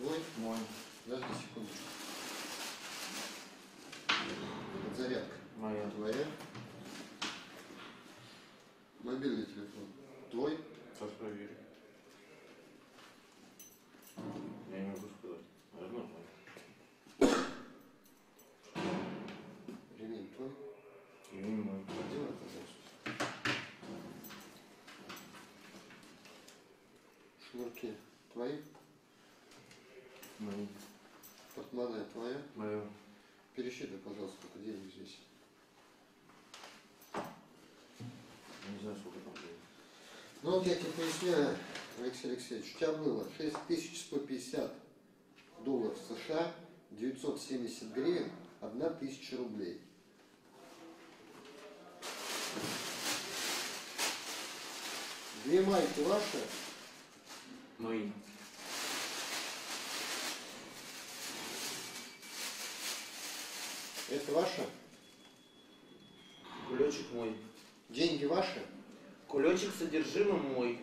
Мой. Подожди секундочку. Подзарядка. Моя. Твоя. Мобильный телефон. Твой. Сейчас проверю. Я не могу сказать. Мой. Ремень твой. Не мой. Делай, пожалуйста. Шнурки твои. Мои. Портмоне твоя. Мое. Пересчитай, пожалуйста, сколько денег здесь. Не знаю, сколько там было. Ну вот я тебе поясняю, Алексей Алексеевич, у тебя было 6150 долларов США, 970 гривен, 1000 рублей. Две майки ваши, Мои. Это ваши, Кулечек мой. деньги ваши. Кулечек содержимый мой.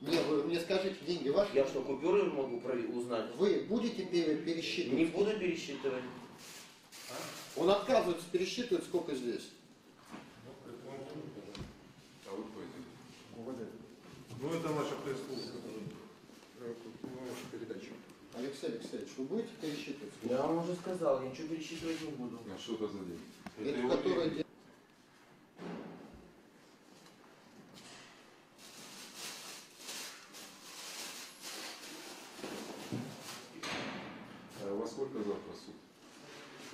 Не, вы мне скажите, деньги ваши. Я что, купюры могу узнать? Вы будете пере- пересчитывать? Не буду пересчитывать. Он отказывается пересчитывать, сколько здесь. А вы пойдете. Ну, это наша пресс-служба. передачу. Алексей Алексеевич, вы будете пересчитывать? сколько? Я вам уже сказал, я ничего пересчитывать не буду. А что это за день? Это, его которое деньги. А во сколько завтра суд?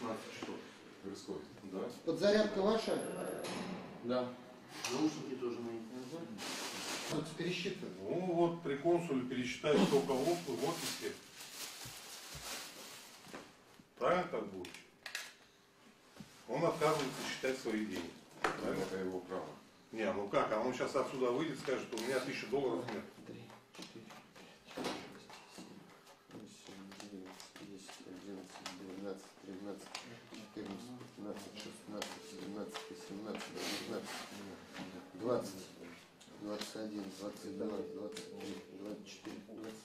15 часов. Тверской? Да? Подзарядка ваша? Да. Наушники тоже мои. Вот пересчитываем. Ну вот при консуле пересчитать, сколько в оф- в офисе. Правильно так будет? Он отказывается считать свои деньги. Правильно? Это его право. Не, ну как, а он сейчас отсюда выйдет, скажет, у меня тысяча долларов нет. 3, 4, 8, 9, 10, 11, 12, 13, 14, 15, 16, 17, 18, 19, 20, 21, 22, 23, 24,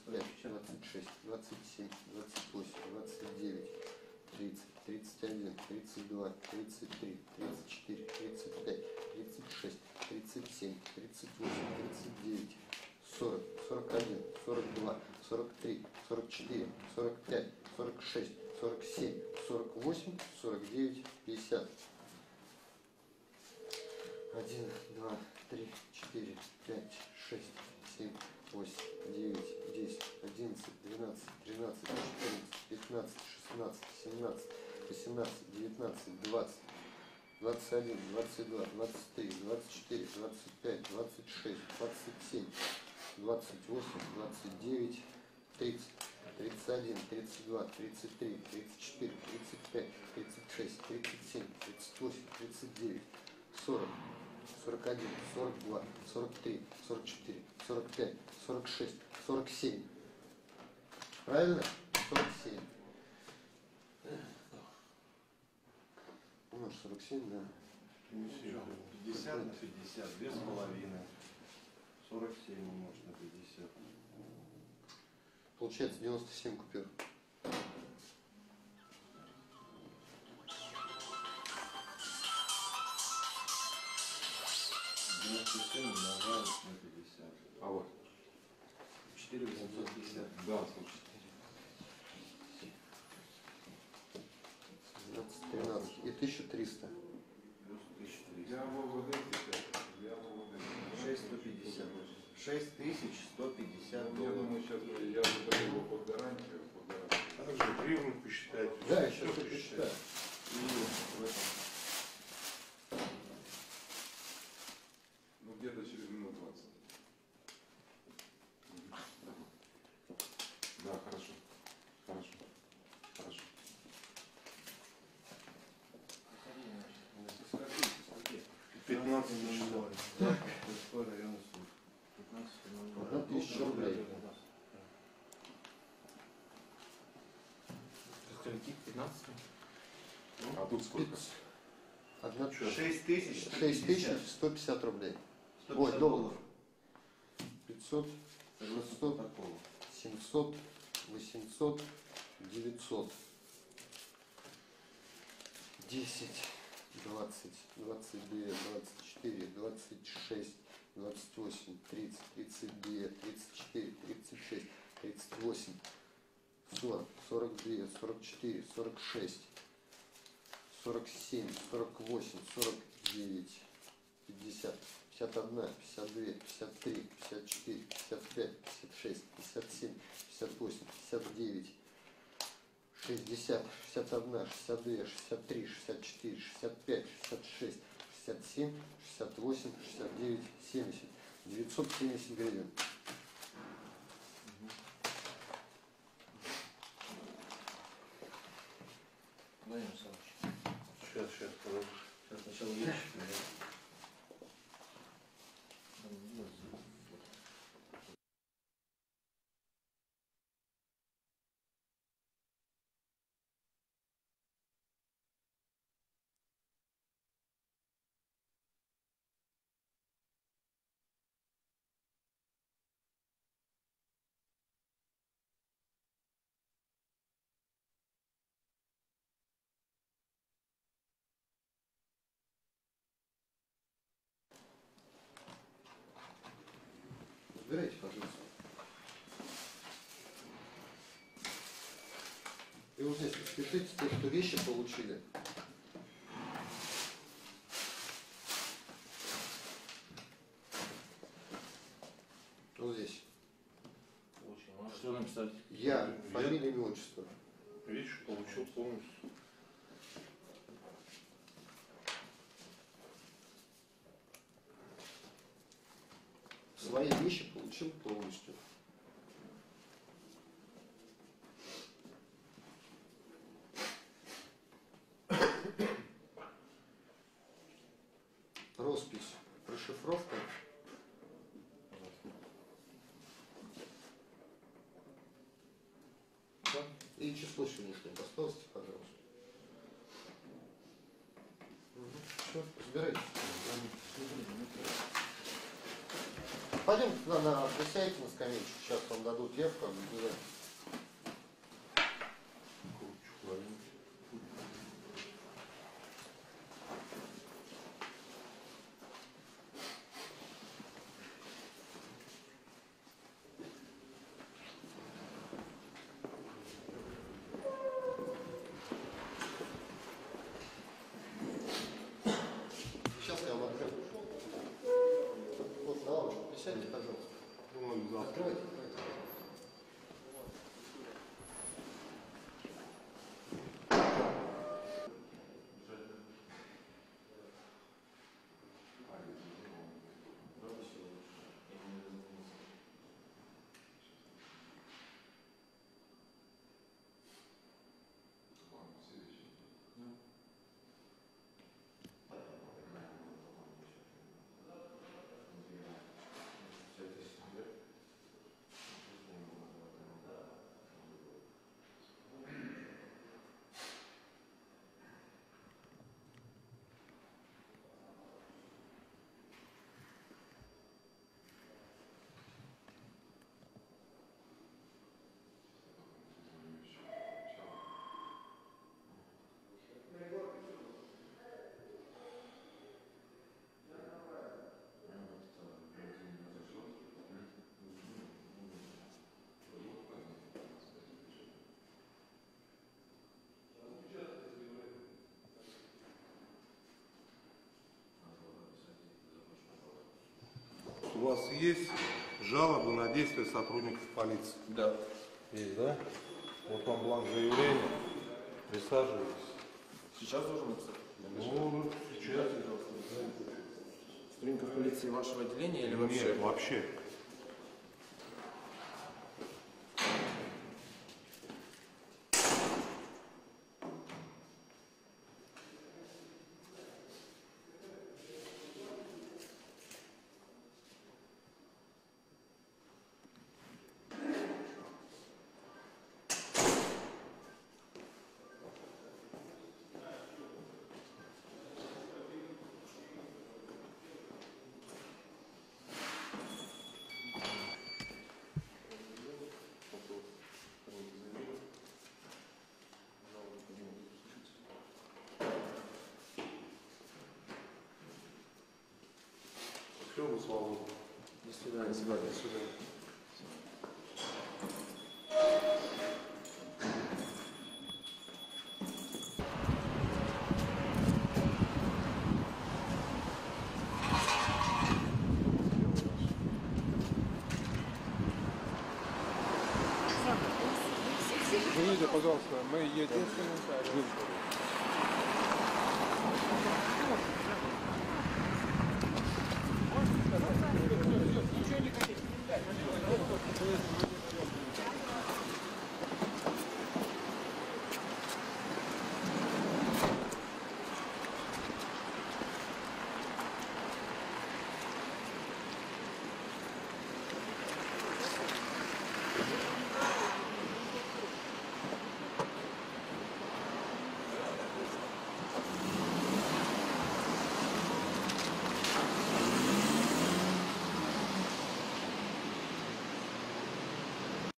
25, 26, 27, 28, 32, 33, 34, 35, 36, 37, 38, 39, 40, 41, 42, 43, 44, 45, 46, 47, 48, 49, 50. 1, 2, 3, 4, 5, 6, 7, 8, 9, 10, 11, 12, 13, 14, 15, 16, 17, 18, 19, 20, 21, 22, 23, 24, 25, 26, 27, 28, 29, 30, 31, 32, 33, 34, 35, 36, 37, 38, 39, 40, 41, 42, 43, 44, 45, 46, 47. Правильно? 47. Умножь 47, да. 50 на 50, без половины. 47 умножить на 50. Получается 97 купюр. 6150 Я долларов. думаю, сейчас я выдаю его под гарантию. Под гарантию. А также гривну посчитать. Да, еще все посчитать. И. Ну, где-то через минут 20. Да, хорошо. Хорошо. Хорошо. Скажите, скажите. 15 часов. Тверской районный суд. 15 Одна тысяча рублей. Скольки? 15? А тут сколько? Одна 6 тысяч 6150 рублей. 150 Ой, долларов. 500, Согласно 600, протоколу. 700, 800, девятьсот десять, двадцать, двадцать две, двадцать четыре, двадцать шесть, двадцать восемь, тридцать, тридцать две, тридцать четыре, тридцать шесть, тридцать восемь, сорок, сорок две, сорок четыре, сорок шесть, сорок семь, сорок восемь, сорок девять, пятьдесят, пятьдесят одна, пятьдесят две, пятьдесят три, пятьдесят четыре, пятьдесят пять, пятьдесят шесть, пятьдесят семь, пятьдесят восемь, пятьдесят девять, шестьдесят, шестьдесят одна, шестьдесят две, шестьдесят три, шестьдесят четыре, шестьдесят пять, шестьдесят шесть, шестьдесят семь, шестьдесят восемь, шестьдесят девять, семьдесят, девятьсот семьдесят гривен. Владимир Александрович, Сейчас, сейчас, подожди. сейчас сначала ящик. Забирайте, пожалуйста. И вот здесь распишите то, что вещи получили. Вот здесь. Что написать? Я, фамилия, имя, отчество. Вещи получил полностью. Свои вещи получил полностью. Роспись, расшифровка. И число сегодняшнее поставьте, пожалуйста. Все, забирайте. Пойдемте туда на присядьте на скамеечку, сейчас вам дадут левку, объявляем. Сейчас я вам открою. Присядьте, пожалуйста. Думаю, вас есть жалобы на действия сотрудников полиции? Да. Есть, да? Вот вам бланк заявления. Присаживайтесь. Сейчас должен написать? Ну, сейчас. Сотрудников полиции вашего отделения или вообще? Нет, вообще. Форму свободу. До свидания. До свидания. Извините, пожалуйста, мы едем. Вы- 遅い。